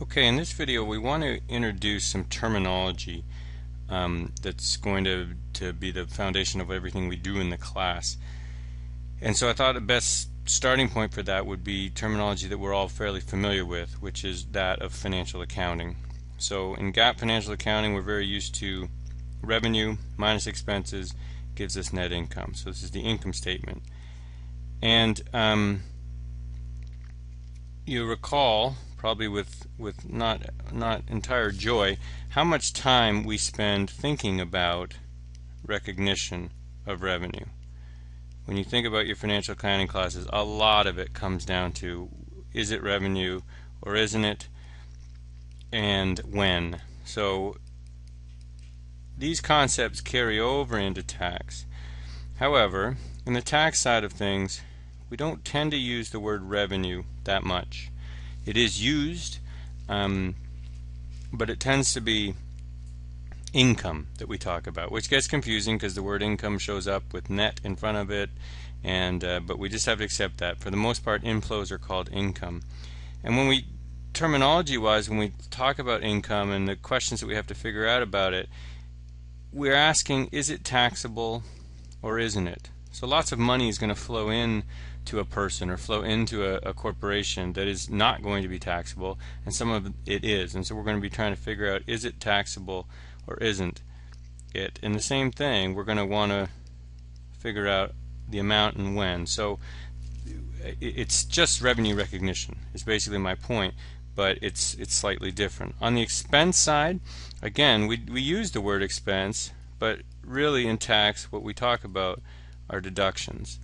Okay, in this video we want to introduce some terminology um, that's going to, to be the foundation of everything we do in the class. And so I thought the best starting point for that would be terminology that we're all fairly familiar with, which is that of financial accounting. So in GAAP financial accounting we're very used to revenue minus expenses gives us net income. So this is the income statement. And um, you recall probably with with not not entire joy how much time we spend thinking about recognition of revenue. When you think about your financial accounting classes a lot of it comes down to is it revenue or isn't it and when. So these concepts carry over into tax. However in the tax side of things we don't tend to use the word revenue that much it is used, um, but it tends to be income that we talk about, which gets confusing because the word income shows up with net in front of it, and uh, but we just have to accept that. For the most part, inflows are called income, and when we terminology-wise, when we talk about income and the questions that we have to figure out about it, we're asking, is it taxable or isn't it? So lots of money is going to flow in to a person or flow into a, a, corporation that is not going to be taxable, and some of it is. And so we're going to be trying to figure out is it taxable or isn't it. And the same thing, we're going to want to figure out the amount and when. So it's just revenue recognition is basically my point, but it's it's slightly different. On the expense side, again, we we use the word expense, but really in tax what we talk about are deductions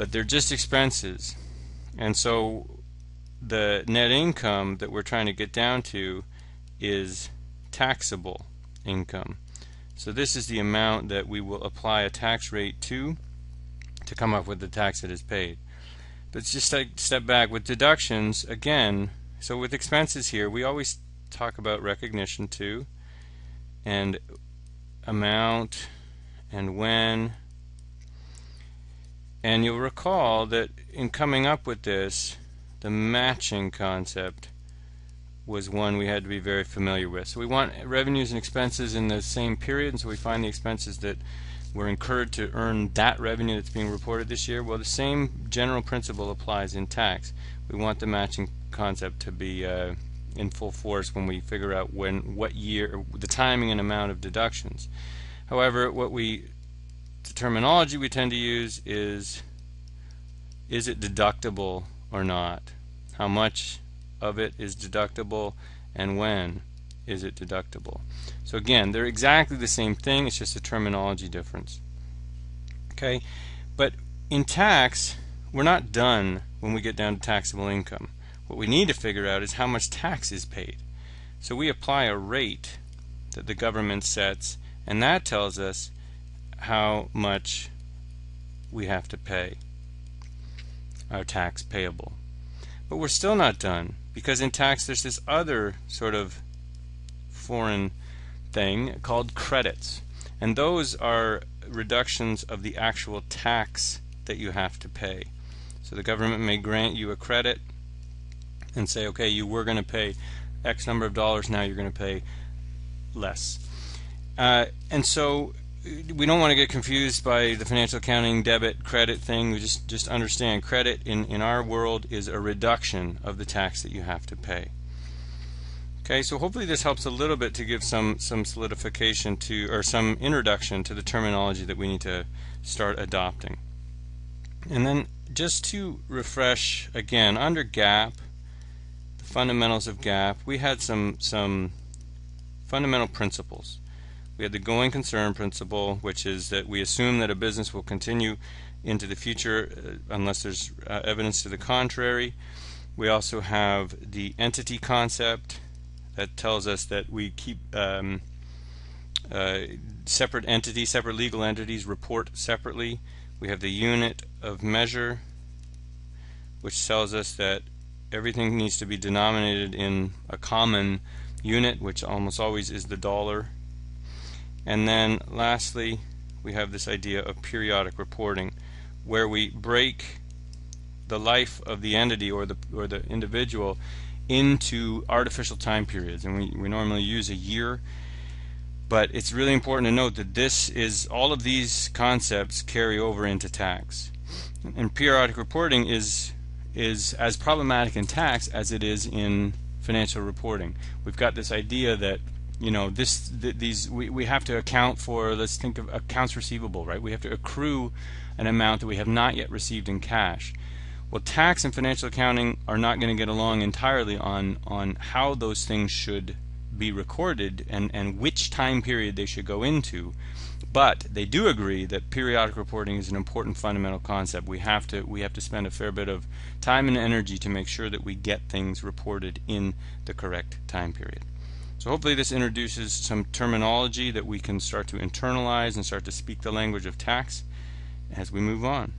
but they're just expenses. And so the net income that we're trying to get down to is taxable income. So this is the amount that we will apply a tax rate to to come up with the tax that is paid. But just step back with deductions again. So with expenses here, we always talk about recognition too, and amount, and when, and you'll recall that in coming up with this, the matching concept was one we had to be very familiar with. So we want revenues and expenses in the same period, and so we find the expenses that were incurred to earn that revenue that's being reported this year. Well, the same general principle applies in tax. We want the matching concept to be uh, in full force when we figure out when, what year, the timing and amount of deductions. However, what we the terminology we tend to use is is it deductible or not? How much of it is deductible and when is it deductible? So again, they're exactly the same thing, it's just a terminology difference. Okay, but in tax, we're not done when we get down to taxable income. What we need to figure out is how much tax is paid. So we apply a rate that the government sets, and that tells us how much we have to pay our tax payable. But we're still not done because in tax there's this other sort of foreign thing called credits. And those are reductions of the actual tax that you have to pay. So the government may grant you a credit and say, okay, you were going to pay X number of dollars, now you're going to pay less. Uh, and so we don't want to get confused by the financial accounting debit credit thing. We just just understand credit in in our world is a reduction of the tax that you have to pay. Okay, so hopefully this helps a little bit to give some some solidification to or some introduction to the terminology that we need to start adopting. And then just to refresh again under GAAP, the fundamentals of GAAP, we had some some fundamental principles. We have the going concern principle, which is that we assume that a business will continue into the future uh, unless there's uh, evidence to the contrary. We also have the entity concept that tells us that we keep um, uh, separate entities, separate legal entities report separately. We have the unit of measure, which tells us that everything needs to be denominated in a common unit, which almost always is the dollar. And then lastly, we have this idea of periodic reporting where we break the life of the entity or the or the individual into artificial time periods, and we, we normally use a year. But it's really important to note that this is all of these concepts carry over into tax. And periodic reporting is is as problematic in tax as it is in financial reporting. We've got this idea that you know this th these we, we have to account for let's think of accounts receivable right we have to accrue an amount that we have not yet received in cash well tax and financial accounting are not going to get along entirely on on how those things should be recorded and and which time period they should go into but they do agree that periodic reporting is an important fundamental concept. We have to we have to spend a fair bit of time and energy to make sure that we get things reported in the correct time period. So hopefully this introduces some terminology that we can start to internalize and start to speak the language of tax as we move on.